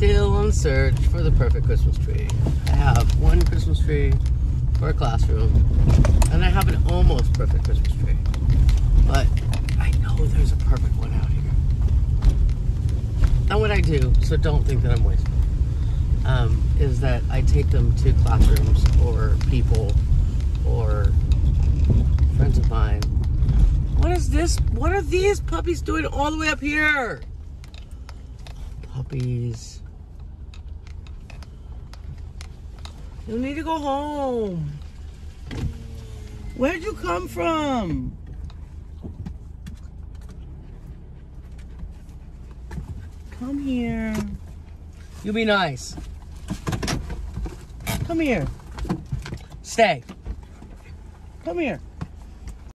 the search for the perfect Christmas tree. I have one Christmas tree for a classroom, and I have an almost perfect Christmas tree. But I know there's a perfect one out here. And what I do, so don't think that I'm wasteful, um, is that I take them to classrooms or people or friends of mine. What is this? What are these puppies doing all the way up here? Puppies. You need to go home. Where'd you come from? Come here. You be nice. Come here. Stay. Come here.